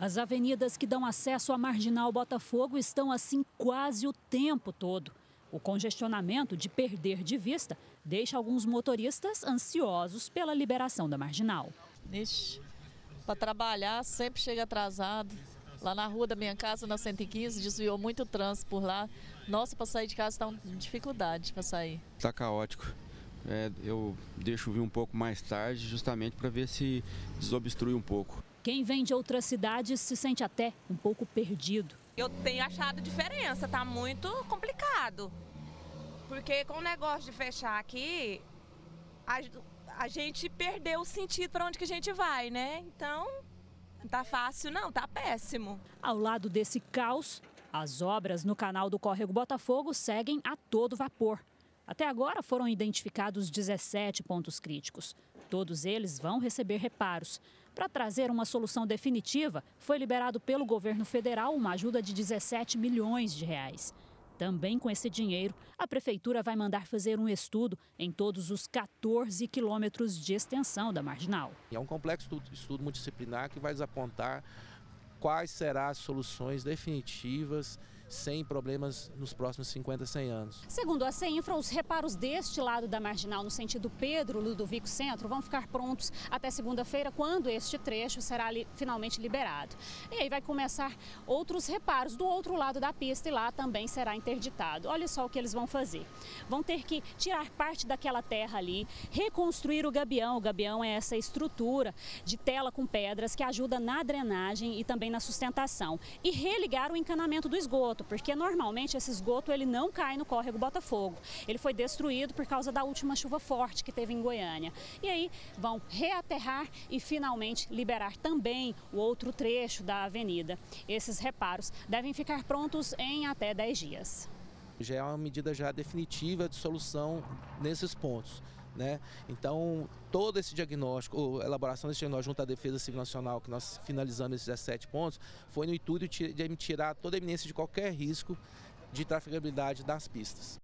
As avenidas que dão acesso à Marginal Botafogo estão assim quase o tempo todo. O congestionamento de perder de vista deixa alguns motoristas ansiosos pela liberação da marginal. Para trabalhar sempre chega atrasado. Lá na rua da minha casa, na 115, desviou muito trânsito por lá. Nossa, para sair de casa está uma dificuldade para sair. Está caótico. É, eu deixo vir um pouco mais tarde, justamente para ver se desobstrui um pouco. Quem vem de outras cidades se sente até um pouco perdido. Eu tenho achado diferença, tá muito complicado. Porque com o negócio de fechar aqui, a, a gente perdeu o sentido para onde que a gente vai, né? Então, não tá fácil não, tá péssimo. Ao lado desse caos, as obras no canal do Córrego Botafogo seguem a todo vapor. Até agora foram identificados 17 pontos críticos. Todos eles vão receber reparos. Para trazer uma solução definitiva, foi liberado pelo governo federal uma ajuda de 17 milhões de reais. Também com esse dinheiro, a prefeitura vai mandar fazer um estudo em todos os 14 quilômetros de extensão da marginal. É um complexo estudo multidisciplinar que vai desapontar quais serão as soluções definitivas sem problemas nos próximos 50, 100 anos. Segundo a CEINFRA, os reparos deste lado da marginal, no sentido Pedro Ludovico Centro, vão ficar prontos até segunda-feira, quando este trecho será finalmente liberado. E aí vai começar outros reparos do outro lado da pista e lá também será interditado. Olha só o que eles vão fazer. Vão ter que tirar parte daquela terra ali, reconstruir o gabião. O gabião é essa estrutura de tela com pedras que ajuda na drenagem e também na sustentação. E religar o encanamento do esgoto esgoto, porque normalmente esse esgoto ele não cai no córrego Botafogo. Ele foi destruído por causa da última chuva forte que teve em Goiânia. E aí vão reaterrar e finalmente liberar também o outro trecho da avenida. Esses reparos devem ficar prontos em até 10 dias. Já é uma medida já definitiva de solução nesses pontos. Né? Então, todo esse diagnóstico, a elaboração desse diagnóstico junto à Defesa Civil Nacional, que nós finalizamos esses 17 pontos, foi no intuito de tirar toda a eminência de qualquer risco de trafegabilidade das pistas.